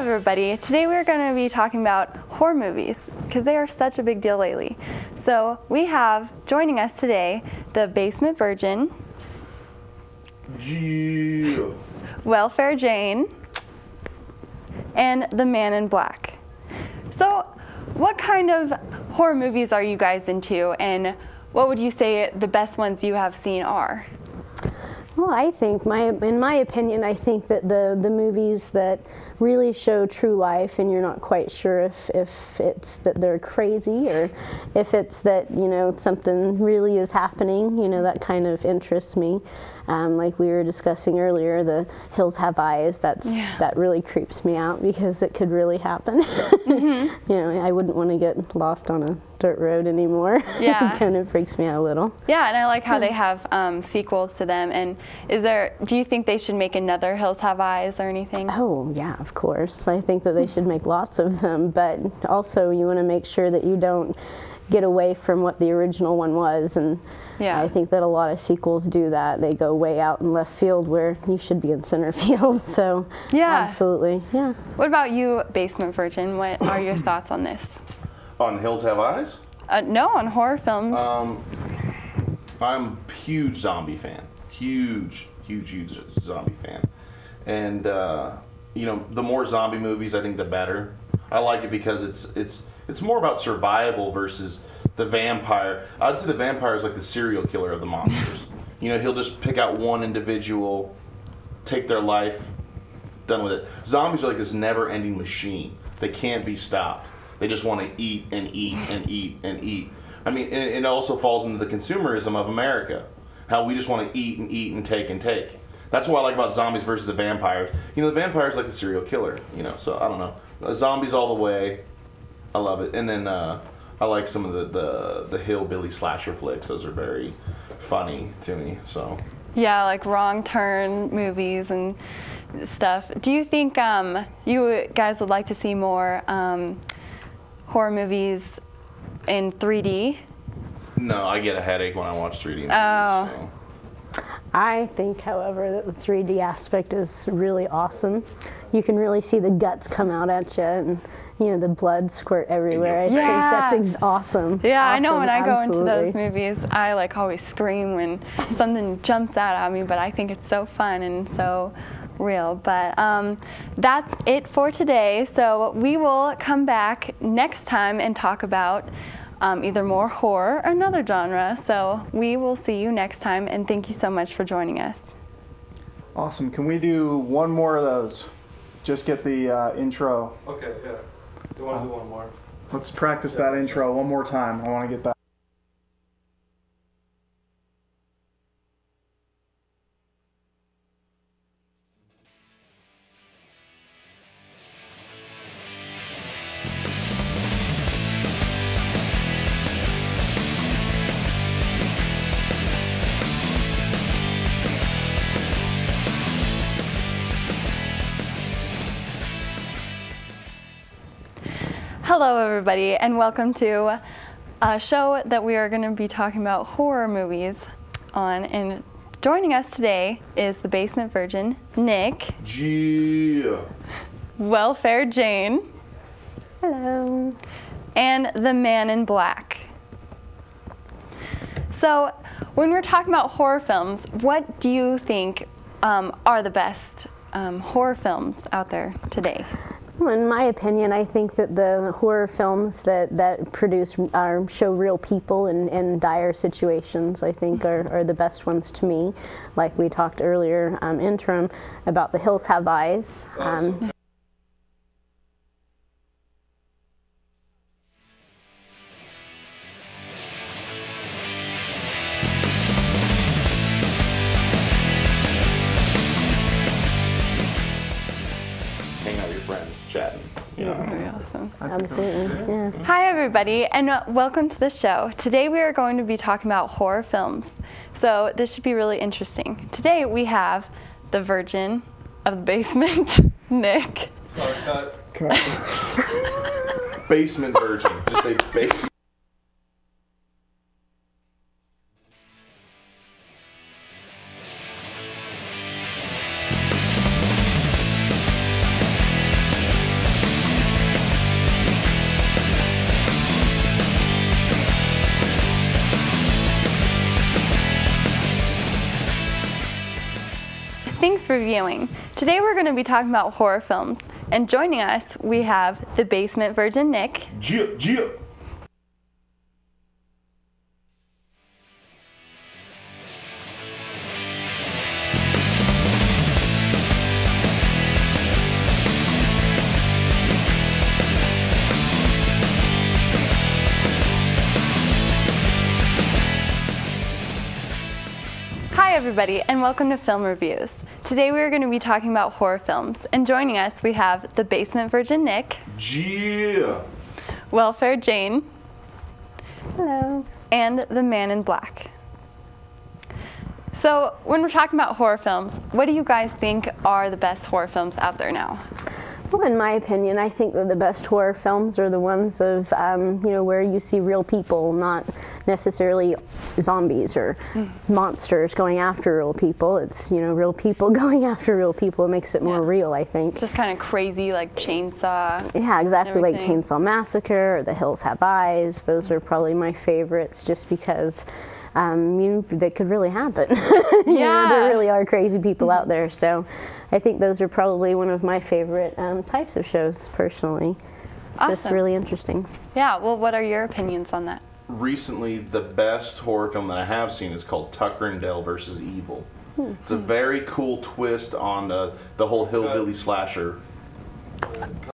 Hello, everybody. Today we're going to be talking about horror movies because they are such a big deal lately. So we have joining us today the Basement Virgin, Yeah. Welfare Jane, and the Man in Black. So, what kind of horror movies are you guys into, and what would you say the best ones you have seen are? Well, I think my, in my opinion, I think that the the movies that really show true life, and you're not quite sure if if it's that they're crazy or if it's that you know something really is happening. You know that kind of interests me. Um, like we were discussing earlier, the Hills Have Eyes. That's Yeah. that really creeps me out because it could really happen. you know, I wouldn't want to get lost on a dirt road anymore. Yeah. it kind of freaks me out a little. Yeah, and I like how they have um, sequels to them. And is there? Do you think they should make another Hills Have Eyes or anything? Oh, yeah, of course. I think that they should make lots of them, but also you want to make sure that you don't get away from what the original one was. And Yeah. I think that a lot of sequels do that. They go way out in left field where you should be in center field. So, Yeah. absolutely. Yeah. What about you, Basement Virgin? What are your thoughts on this? On Hills Have Eyes? Uh, no, on horror films. Um, I'm a huge zombie fan. Huge, huge, huge zombie fan. And uh, you know, the more zombie movies, I think the better. I like it because it's it's it's more about survival versus the vampire. I'd say the vampire is like the serial killer of the monsters. you know, he'll just pick out one individual, take their life, done with it. Zombies are like this never-ending machine. They can't be stopped. They just want to eat and eat and eat and eat. I mean, it, it also falls into the consumerism of America, how we just want to eat and eat and take and take. That's what I like about zombies versus the vampires. You know, the vampires like the serial killer. You know, so I don't know. Uh, zombies all the way. I love it. And then uh, I like some of the, the the hillbilly slasher flicks. Those are very funny to me. So. yeah, like wrong turn movies and stuff. Do you think um, you guys would like to see more um, horror movies in 3D? No, I get a headache when I watch 3D movies. Oh. so. I think, however, that the 3D aspect is really awesome. You can really see the guts come out at you and, you know, the blood squirt everywhere. I think Yeah. that's ex- awesome. Yeah, I know Awesome, when I go into those movies, I like always scream when something jumps out at me, but I think it's so fun and so real. But um, that's it for today. So we will come back next time and talk about um, either more horror or another genre. So we will see you next time, and thank you so much for joining us. Awesome. Can we do one more of those? Just get the uh, intro. Okay, yeah. Do you want to do one more? Let's practice that intro one more time. I want to get that. Hello, everybody, and welcome to a show that we are going to be talking about horror movies on. And joining us today is the Basement Virgin, Nick, Yeah. Welfare Jane, Hello. and the Man in Black. So, when we're talking about horror films, what do you think um, are the best um, horror films out there today? Well, in my opinion, I think that the horror films that, that produce are, show real people in, in dire situations, I think, are, are the best ones to me. Like we talked earlier, um, interim, about The Hills Have Eyes. Um, absolutely, yeah. Hi, everybody, and uh, welcome to the show. Today we are going to be talking about horror films. So this should be really interesting. Today we have the Virgin of the Basement, Nick, Sorry, cut. Basement virgin. Just say basement. For viewing. Today we're going to be talking about horror films, and joining us we have the Basement Virgin Nick, Gia, Gia. Hi, everybody, and welcome to Film Reviews. Today we are going to be talking about horror films, and joining us we have the Basement Virgin Nick, Gia. Welfare Jane, Hello. and The Man in Black. So, when we're talking about horror films, what do you guys think are the best horror films out there now? Well, in my opinion, I think that the best horror films are the ones of, um, you know, where you see real people, not necessarily zombies or monsters going after real people. It's, you know, real people going after real people. It makes it more Yeah. real, I think. Just kind of crazy, like chainsaw. Yeah, exactly like. Chainsaw Massacre or The Hills Have Eyes. Those are probably my favorites just because um, you, they could really happen. you know, Yeah. there really are crazy people out there. So I think those are probably one of my favorite um, types of shows personally. It's just really interesting. Yeah, well, what are your opinions on that? Recently, the best horror film that I have seen is called Tucker and Dale versus Evil. Hmm. It's a very cool twist on the, the whole hillbilly slasher